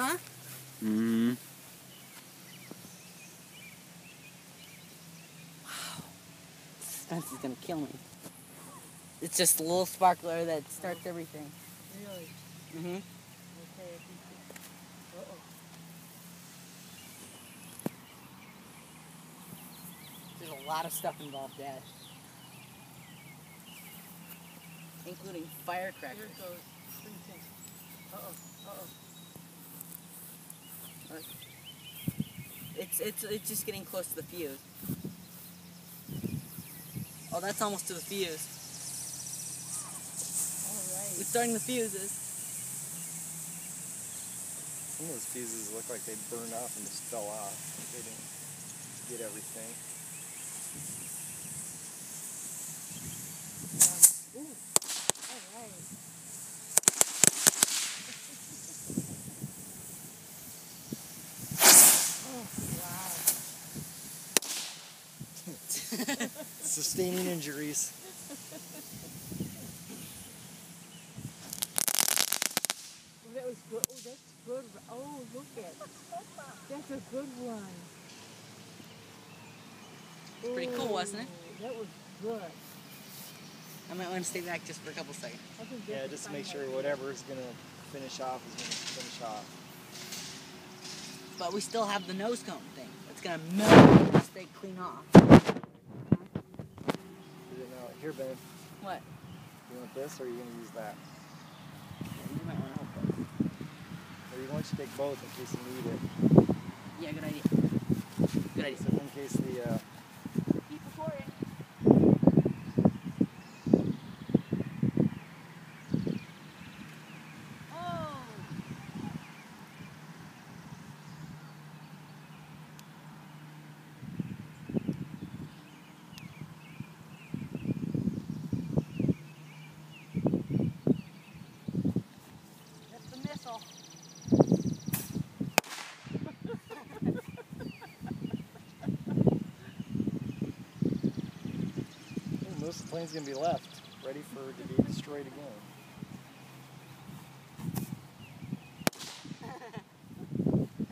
huh? Mm-hmm. This is gonna kill me. It's just a little sparkler that starts everything. Really? Mm-hmm. Okay. Uh-oh. There's a lot of stuff involved, Dad. Including firecrackers. Here firecrackers. it goes. What do you think? Uh-oh. Uh-oh. It's it's it's just getting close to the fuse. Oh, that's almost to the fuse. All right. It's starting the fuses. Some of those fuses look like they burned off and just fell off. They didn't get everything. Yeah. Ooh. All right. Oh, wow. Sustaining injuries. Oh, that was good. Oh, that's good. Oh, look at That's a good one. Pretty cool, oh, wasn't it? That was good. I might want to stay back just for a couple seconds. Yeah, just to make sure whatever is gonna finish off is gonna finish off. But we still have the nose cone thing. It's gonna melt and stay clean off. You didn't know. Here, Ben. What? You want this, or are you gonna use that? You might want to help us. Or you want to take both in case you need it. Yeah, good idea. Good idea. So in case the uh, I think most of the plane's gonna be left, ready for to be destroyed again.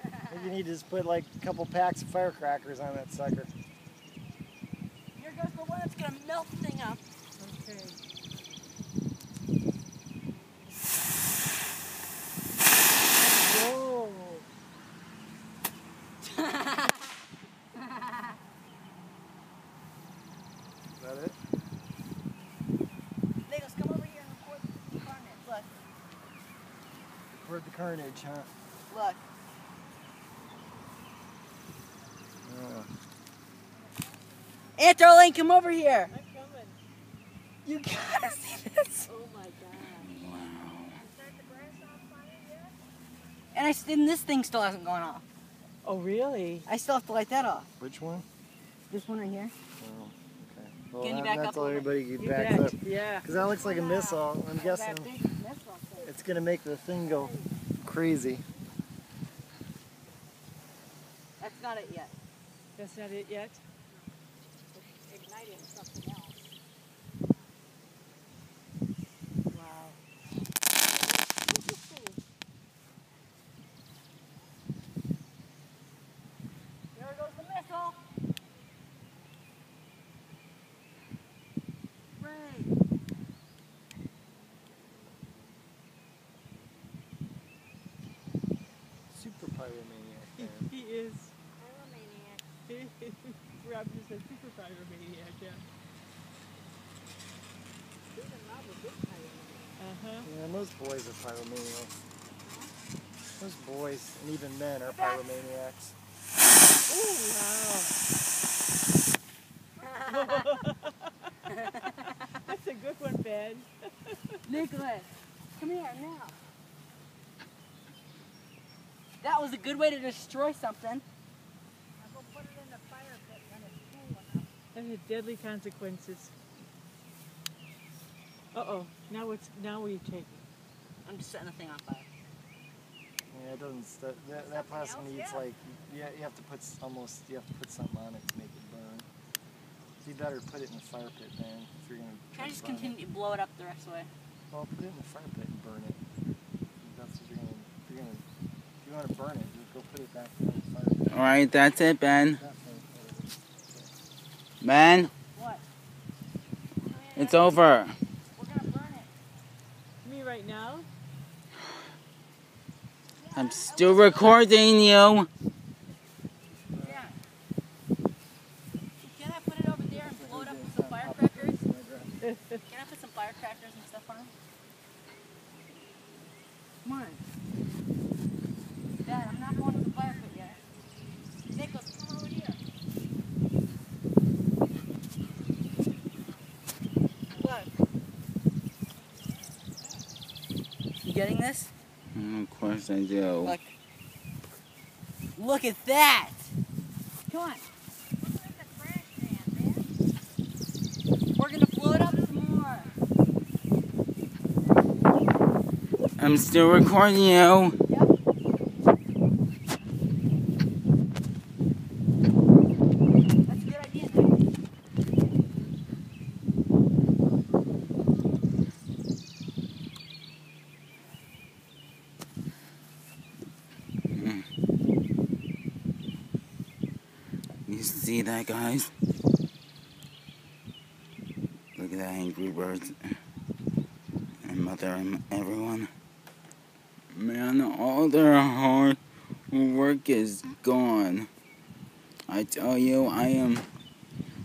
I you need to just put like a couple packs of firecrackers on that sucker. Here goes the one that's gonna melt the thing up. Okay. Whoa. Is that it? Legos, come over here and record the carnage. Look, Record the carnage, look. Oh. Aunt Darlene, come over here. I'm coming. You gotta see this. Oh my god. And I s- and this thing still hasn't gone off. Oh really? I still have to light that off. Which one? This one right here. Oh, okay. Well, Can you back that's up a all little everybody get You back up. Yeah. Because that looks like a missile. I'm guessing That big missile thing. it's gonna make the thing go crazy. That's not it yet. That's not it yet. It's igniting something else. Wow. There goes the missile. Great. Super pyromaniac. He, man. he is. Rob just said super pyromaniac, yeah. Uh-huh. Yeah, most boys are pyromaniacs. Most boys and even men are pyromaniacs. That's a good one, Ben. Nicholas, come here now. That was a good way to destroy something. That had deadly consequences. Uh-oh. Now it's now we take I'm just setting the thing on fire. Yeah, it doesn't. St- that, that plastic needs like yeah, you have to put almost you have to put something on it to make it burn. You better put it in the fire pit then if you're gonna. Can I try just to burn continue to blow it up the rest of the way? It. Well, put it in the fire pit and burn it. That's what you're gonna. You're gonna. If you want want to burn it, just go put it back in the fire. Alright, that's it, Ben. Definitely. Ben, What? it's over. We're gonna burn it. Me right now? I'm still recording you. Yeah. Can I put it over there and blow it up with some firecrackers? Can I put some firecrackers and stuff on them? Come on. Dad, I'm not going to the fire pit yet. Nicholas, come over here. Look. You getting this? Mm, of course I do. Look. Look at that! Come on. We're gonna blow it up some more. I'm still recording you. See that, guys? Look at that angry birds. And mother and everyone. Man, all their hard work is gone. I tell you, I am,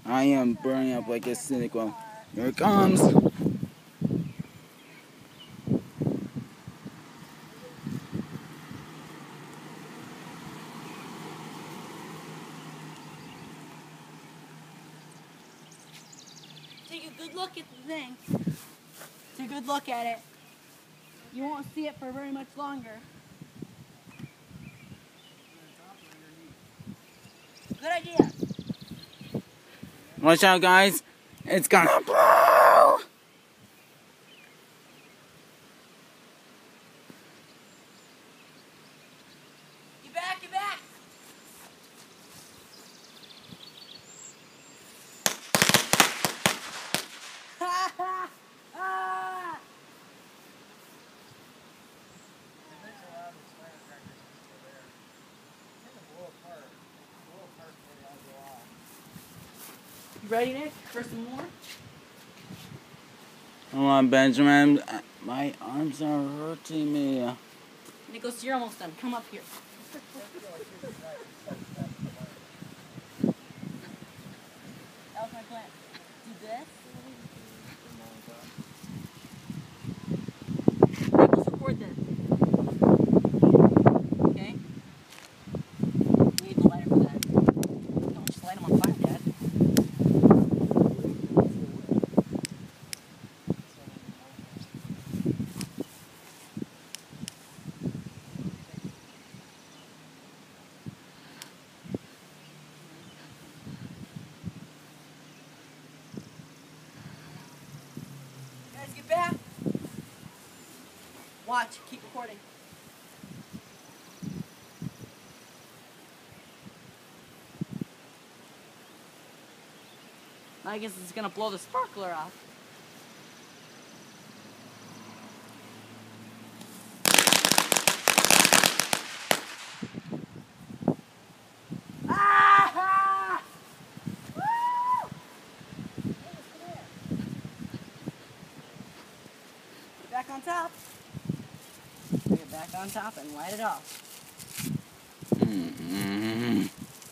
I am burning up like a cynic. Here it comes. Good look at the thing. Take a good look at it. You won't see it for very much longer. Good idea. Watch out, guys. It's gonna blow. Get back, get back. ah! You ready, Nick, for some more? Come on, Benjamin. My arms are hurting me. Nicholas, you're almost done. Come up here. that was my plan. Do this. Nicholas, record this. Okay? You need the lighter for that. Don't just light him on fire, Dad. Guys, get back. Watch. Keep recording. I guess it's gonna blow the sparkler off. Ah! Woo! Get back on top. Bring it back on top and light it off. Mm-mm.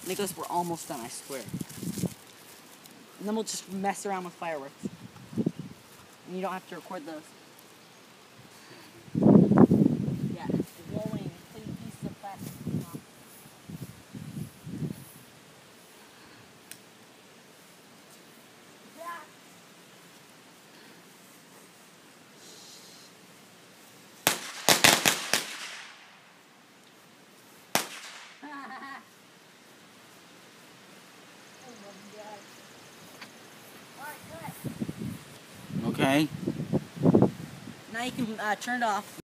Nicholas, we're almost done, I swear. And then we'll just mess around with fireworks. And you don't have to record those. Now you can uh, turn it off.